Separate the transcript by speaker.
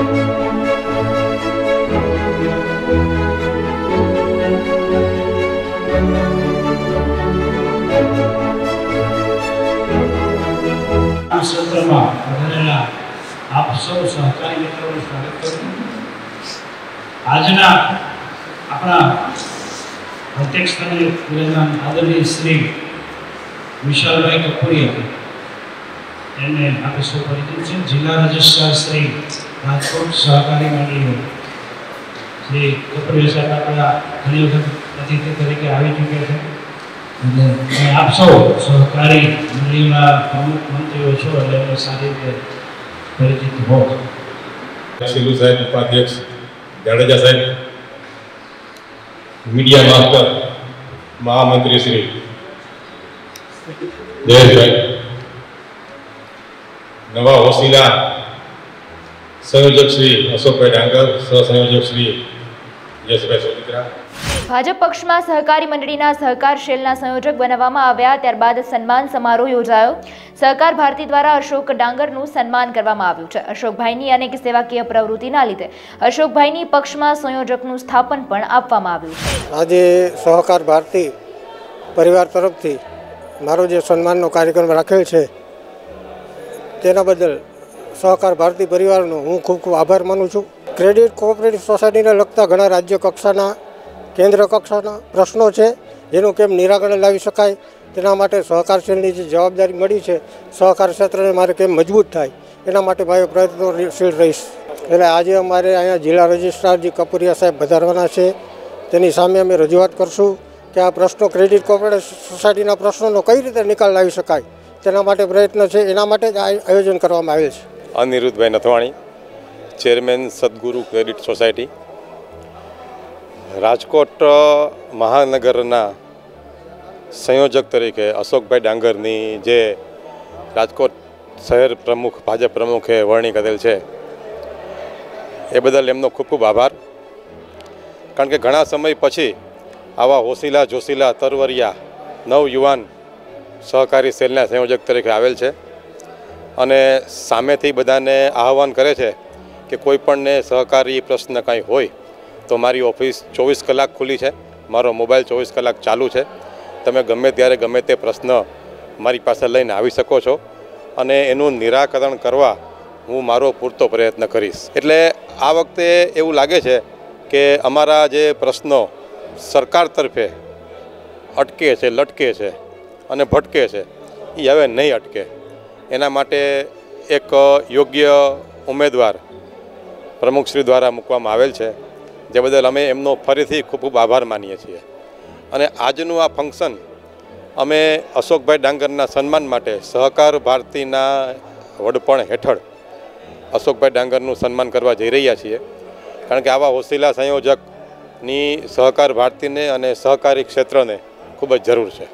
Speaker 1: આ સત્રમાં પધારેલા આપ સૌ સહકારી મિત્રોનું સ્વાગત કરું છું. આજના આપણા અધ્યક્ષ સ્થાને વિરાજમાન આદરણીય શ્રી વિશાલભાઈ કપૂરિયા એમને આપણે સૌ પરિચિત છે. જિલ્લા રજિસ્ટ્રાર શ્રી રાજકોટ સહકારી મંડળીઓ. શ્રી કપિલ સાહેબ આપણા ઘણી વખત અતિથિ તરીકે આવી ચૂક્યા છે. અને આપ સૌ સહકારી મંડળીના પ્રમુખ મંત્રીઓ છો એટલે એમને સારી રીતે પરિચિત હો.
Speaker 2: શીલુ સાહેબ ઉપાધ્યક્ષ જાડેજા સાહેબ મીડિયા માસ્ટર મહામંત્રી શ્રી. જયેશભાઈ નવા હોસીલા સંયોજક શ્રી અશોકભાઈ ડાંગર સહસંયોજક શ્રી યશભાઈ સોમિત્રા
Speaker 3: ભાજપ પક્ષમાં સહકારી મંડળીના સહકાર શેલના સંયોજક બનાવવામાં આવ્યા ત્યારબાદ સન્માન સમારોહ યોજાયો. સહકાર ભારતી દ્વારા અશોક ડાંગરનું સન્માન કરવામાં આવ્યું છે. અશોકભાઈની અનેક સેવાકીય પ્રવૃત્તિના લીધે અશોકભાઈની પક્ષમાં સંયોજકનું સ્થાપન પણ આપવામાં આવ્યું છે.
Speaker 4: આજે સહકાર ભારતી પરિવાર તરફથી મારો જે સન્માનનો કાર્યક્રમ રાખેલ છે તેના બદલ સહકાર ભારતી પરિવારનો હું ખૂબ ખૂબ આભાર માનું છું. ક્રેડિટ કોઓપરેટિવ સોસાયટીને લગતા ઘણા રાજ્ય કક્ષાના, કેન્દ્ર કક્ષાના પ્રશ્નો છે. જેનું કેમ નિરાકરણ લાવી શકાય? તેના માટે સહકારશીલની જે જવાબદારી મળી છે, સહકાર ક્ષેત્રને મારે કેમ મજબૂત થાય? એના માટે મારે પ્રયત્નશીલ રહીશ. એટલે આજે અમારે અહીંયા જિલ્લા રજિસ્ટ્રારજી કપુરિયા સાહેબ વધારવાના છે. તેની સામે અમે રજૂઆત કરશું કે આ પ્રશ્નો ક્રેડિટ કોઓપરેટિવ સોસાયટીના પ્રશ્નોનો કઈ રીતે નિકાલ લાવી શકાય? તેના માટે પ્રયત્ન છે, એના માટે જ આયોજન કરવામાં આવેલ છે.
Speaker 2: Anirudhbhai Nathwani, chairman Sadguru credit society. Rajkot મહાનગરના સંયોજક તરીકે અશોકભાઈ ડાંગરની જે રાજકોટ શહેર પ્રમુખ, ભાજપ પ્રમુખે વરણી કરેલ છે, એ બદલ એમનો ખૂબ ખૂબ આભાર. કારણ કે ઘણા સમય પછી આવા હોશીલા જોશીલા તરવરિયા નવ યુવાન સહકારી સેલના સંયોજક તરીકે આવેલ છે. અને સામેથી બધાને આહવાન કરે છે કે કોઈપણને સહકારી પ્રશ્ન કાંઈ હોય તો મારી ઓફિસ ચોવીસ કલાક ખુલ્લી છે. મારો મોબાઈલ ચોવીસ કલાક ચાલુ છે. તમે ગમે ત્યારે ગમે તે પ્રશ્ન મારી પાસે લઈને આવી શકો છો. અને એનું નિરાકરણ કરવા હું મારો પૂરતો પ્રયત્ન કરીશ. એટલે આ વખતે એવું લાગે છે કે અમારા જે પ્રશ્નો સરકાર તરફે અટકે છે, લટકે છે અને ભટકે છે એ હવે નહીં અટકે. એના માટે એક યોગ્ય ઉમેદવાર પ્રમુખશ્રી દ્વારા મૂકવામાં આવેલ છે. જે બદલ અમે એમનો ફરીથી ખૂબ ખૂબ આભાર માનીએ છીએ. અને આજનું આ ફંક્શન અમે અશોકભાઈ ડાંગરના સન્માન માટે સહકાર ભારતીના વડપણ હેઠળ અશોકભાઈ ડાંગરનું સન્માન કરવા જઈ રહ્યા છીએ. કારણ કે આવા હોશિલા સંયોજકની સહકાર ભારતીને અને સહકારી ક્ષેત્રને ખૂબ જ જરૂર છે.